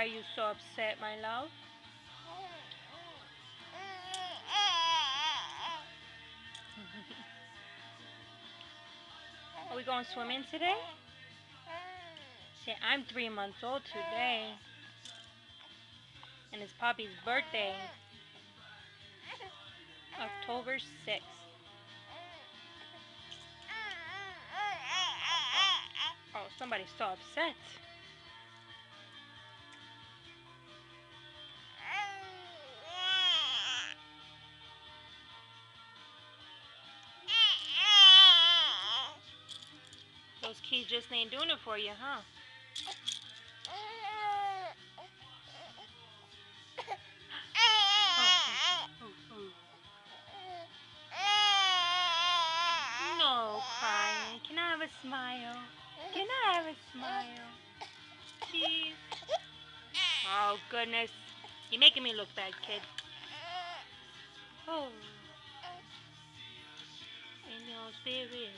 are you so upset, my love? Are we going swimming today? See, I'm three months old today. And it's Poppy's birthday. October 6th. Oh, somebody's so upset. Keys just ain't doing it for you, huh? Oh, no oh, oh. crying. Can I have a smile? Can I have a smile? Please. Oh, goodness. You're making me look bad, kid. Oh. In your spirit.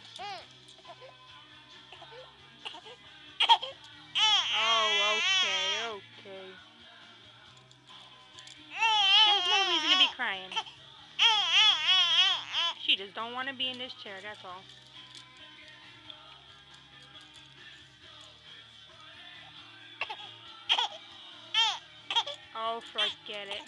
Oh, okay, okay. There's no reason to be crying. She just don't want to be in this chair, that's all. Oh, forget it.